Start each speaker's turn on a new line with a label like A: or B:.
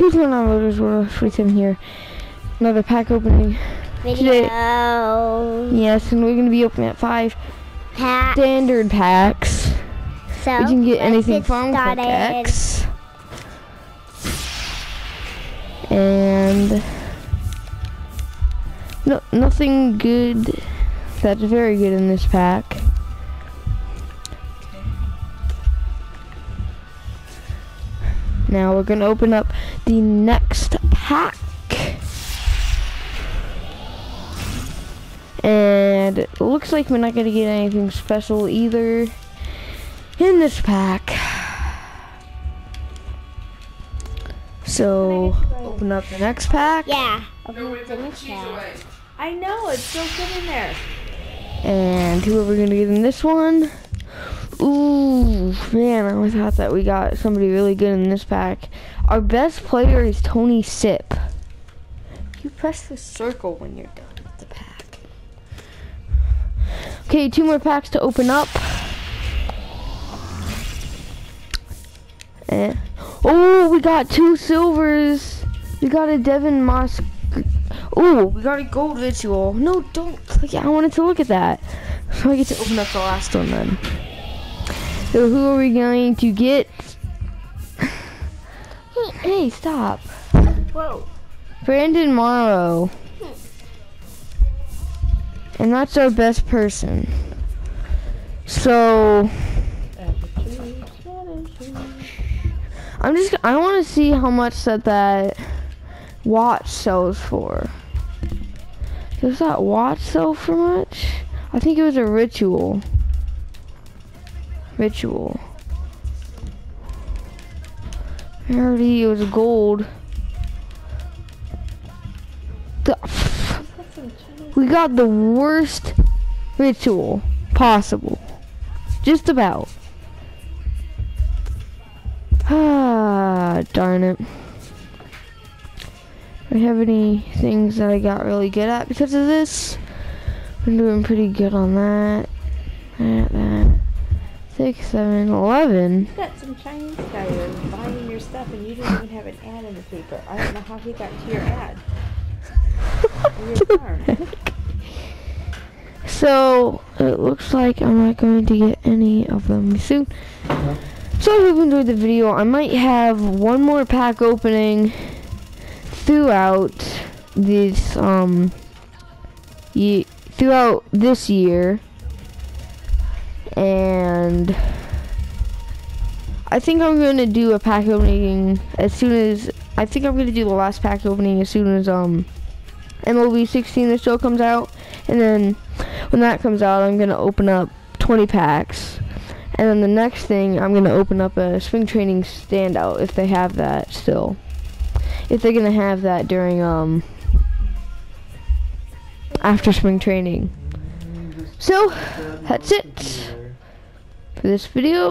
A: On Loaders World 47 here? Another pack opening.
B: Video.
A: Yes, and we're gonna be opening at five
B: Pack.
A: standard packs.
B: So
A: we can get anything from Quick. X. And no, nothing good. That's very good in this pack. Now we're gonna open up the next pack. And it looks like we're not gonna get anything special either in this pack. So open up the next pack.
B: Yeah. Open up the next pack.
C: I know, it's still sitting there.
A: And who are we gonna get in this one? Ooh, man, I always thought that we got somebody really good in this pack. Our best player is Tony Sipp. You press the circle when you're done with the pack. Okay, two more packs to open up. Eh. And, oh, we got two silvers. We got a Devin Moss. Oh, we got a gold ritual. No, don't. I wanted to look at that. So I get to open up the last one then. So who are we going to get? Hey, hey, stop.
C: Whoa.
A: Brandon Morrow. Hmm. And that's our best person. So I'm just I want to see how much that that watch sells for. Does that watch sell for much? I think it was a ritual. Ritual. I already was gold. The, we got the worst ritual possible. Just about. Ah, darn it. I have any things that I got really good at because of this. I'm doing pretty good on that. That, that. Six, seven, eleven.
C: You got some Chinese guy buying your stuff and you didn't even have an ad in the paper. I don't know how he got to your ad. Your.
A: So it looks like I'm not going to get any of them soon. So I hope you enjoyed the video. I might have one more pack opening throughout this um ye- throughout this year. And I think I'm going to do a pack opening as soon as I think I'm going to do the last pack opening as soon as um MLB 16 the show comes out. And then when that comes out I'm going to open up 20 packs. And then the next thing I'm going to open up a spring training standout if they have that still. If they're going to have that during um after spring training. So that's it for this video